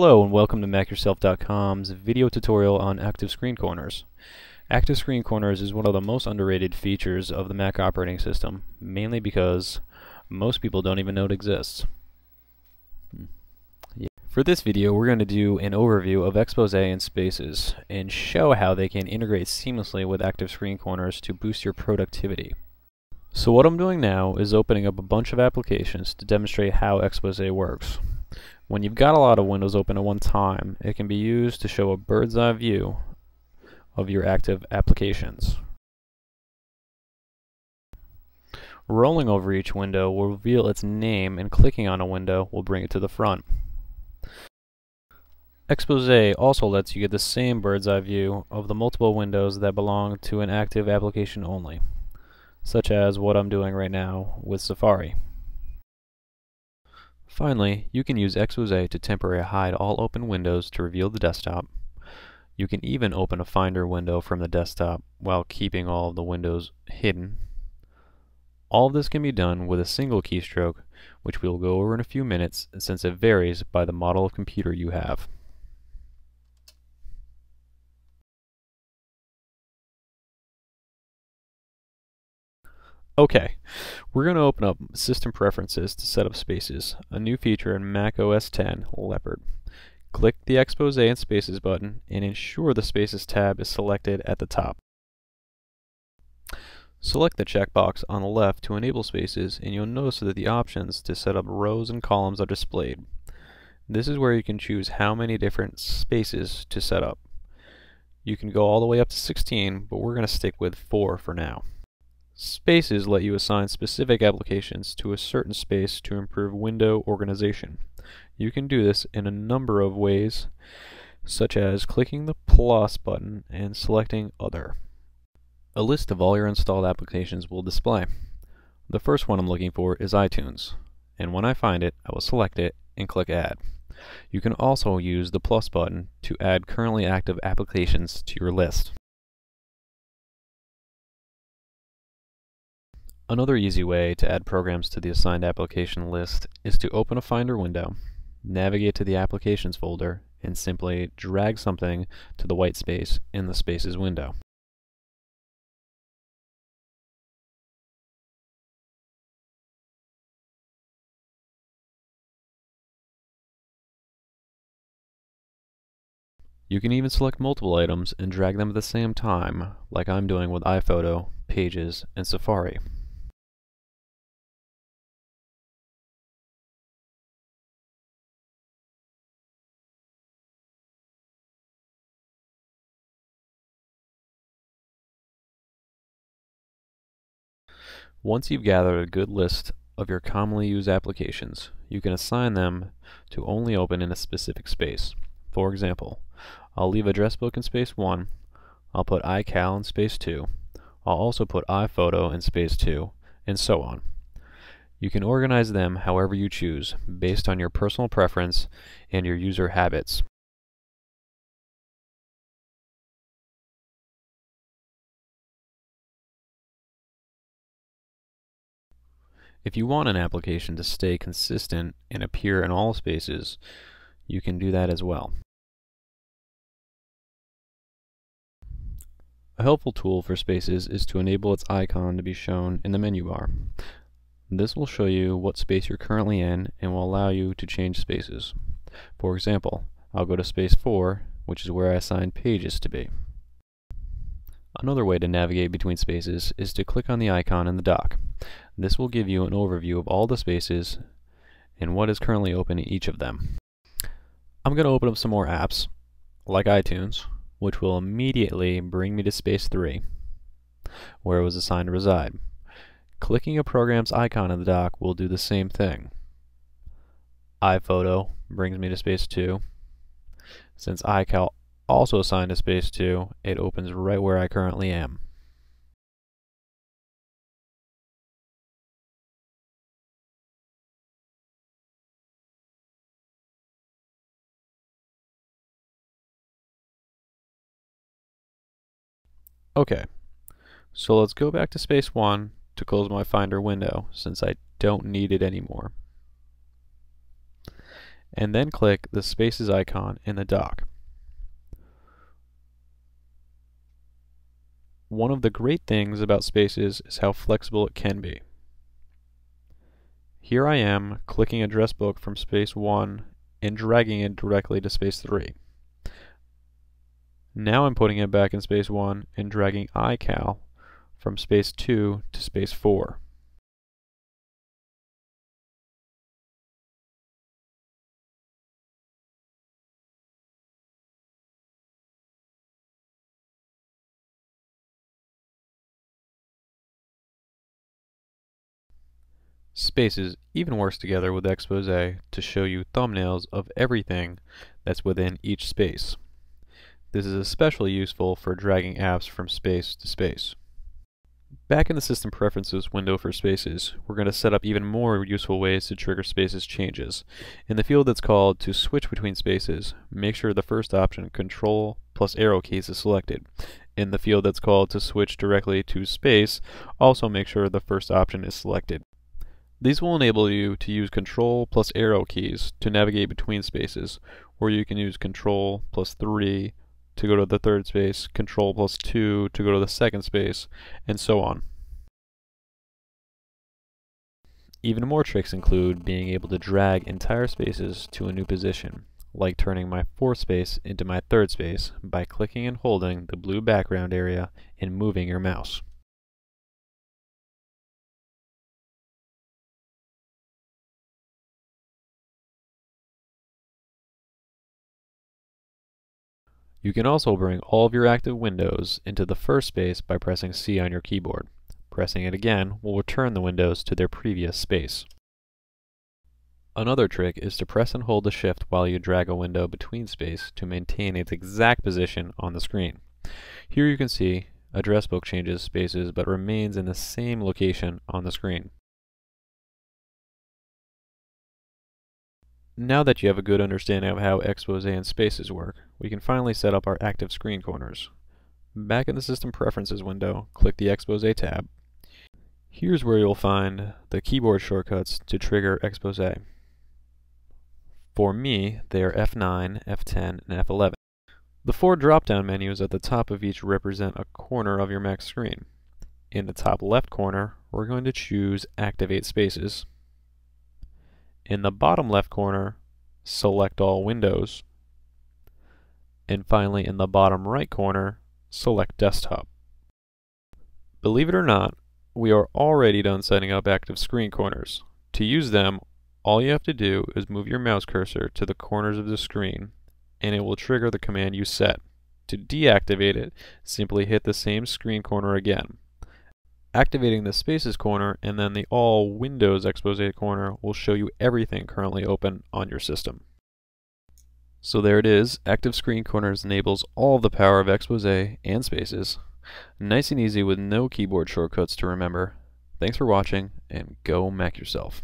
Hello and welcome to MacYourself.com's video tutorial on Active Screen Corners. Active Screen Corners is one of the most underrated features of the Mac operating system, mainly because most people don't even know it exists. Hmm. For this video, we're going to do an overview of Expose and Spaces and show how they can integrate seamlessly with Active Screen Corners to boost your productivity. So what I'm doing now is opening up a bunch of applications to demonstrate how Expose works. When you've got a lot of windows open at one time, it can be used to show a bird's eye view of your active applications. Rolling over each window will reveal its name and clicking on a window will bring it to the front. Expose also lets you get the same bird's eye view of the multiple windows that belong to an active application only such as what I'm doing right now with Safari. Finally, you can use Expose to temporarily hide all open windows to reveal the desktop. You can even open a Finder window from the desktop while keeping all of the windows hidden. All of this can be done with a single keystroke, which we'll go over in a few minutes since it varies by the model of computer you have. Okay, we're going to open up System Preferences to set up spaces, a new feature in Mac OS X Leopard. Click the Expose and Spaces button and ensure the Spaces tab is selected at the top. Select the checkbox on the left to enable spaces and you'll notice that the options to set up rows and columns are displayed. This is where you can choose how many different spaces to set up. You can go all the way up to 16, but we're going to stick with 4 for now. Spaces let you assign specific applications to a certain space to improve window organization. You can do this in a number of ways, such as clicking the plus button and selecting Other. A list of all your installed applications will display. The first one I'm looking for is iTunes, and when I find it, I will select it and click Add. You can also use the plus button to add currently active applications to your list. Another easy way to add programs to the assigned application list is to open a Finder window, navigate to the Applications folder, and simply drag something to the white space in the Spaces window. You can even select multiple items and drag them at the same time, like I'm doing with iPhoto, Pages, and Safari. Once you've gathered a good list of your commonly used applications, you can assign them to only open in a specific space. For example, I'll leave Address Book in space 1, I'll put iCal in space 2, I'll also put iPhoto in space 2, and so on. You can organize them however you choose, based on your personal preference and your user habits. If you want an application to stay consistent and appear in all spaces, you can do that as well. A helpful tool for Spaces is to enable its icon to be shown in the menu bar. This will show you what space you're currently in and will allow you to change spaces. For example, I'll go to space 4, which is where I assigned pages to be. Another way to navigate between spaces is to click on the icon in the dock. This will give you an overview of all the spaces and what is currently open in each of them. I'm going to open up some more apps, like iTunes, which will immediately bring me to space 3, where it was assigned to reside. Clicking a program's icon in the dock will do the same thing. iPhoto brings me to space 2. Since iCal also assigned to space 2, it opens right where I currently am. Okay, so let's go back to space 1 to close my Finder window since I don't need it anymore. and then click the Spaces icon in the dock. One of the great things about Spaces is how flexible it can be. Here I am clicking address book from space 1 and dragging it directly to space 3. Now I'm putting it back in space 1 and dragging iCal from space 2 to space 4. Spaces even works together with Expose to show you thumbnails of everything that's within each space. This is especially useful for dragging apps from space to space. Back in the System Preferences window for Spaces, we're going to set up even more useful ways to trigger Spaces changes. In the field that's called To Switch Between Spaces, make sure the first option, Control plus arrow keys, is selected. In the field that's called To Switch Directly to Space, also make sure the first option is selected. These will enable you to use Control plus arrow keys to navigate between spaces, or you can use Control plus 3 to go to the third space, Control plus 2 to go to the second space, and so on. Even more tricks include being able to drag entire spaces to a new position, like turning my fourth space into my third space by clicking and holding the blue background area and moving your mouse. You can also bring all of your active windows into the first space by pressing C on your keyboard. Pressing it again will return the windows to their previous space. Another trick is to press and hold the shift while you drag a window between space to maintain its exact position on the screen. Here you can see address book changes spaces but remains in the same location on the screen. Now that you have a good understanding of how Expose and Spaces work, we can finally set up our active screen corners. Back in the System Preferences window, click the Expose tab. Here's where you'll find the keyboard shortcuts to trigger Expose. For me, they are F9, F10, and F11. The four drop-down menus at the top of each represent a corner of your Mac screen. In the top left corner, we're going to choose Activate Spaces. In the bottom left corner, select all windows. And finally, in the bottom right corner, select Desktop. Believe it or not, we are already done setting up active screen corners. To use them, all you have to do is move your mouse cursor to the corners of the screen, and it will trigger the command you set. To deactivate it, simply hit the same screen corner again. Activating the Spaces corner and then the All Windows Expose corner will show you everything currently open on your system. So there it is, Active Screen Corners enables all the power of Expose and Spaces. Nice and easy with no keyboard shortcuts to remember. Thanks for watching, and go Mac yourself.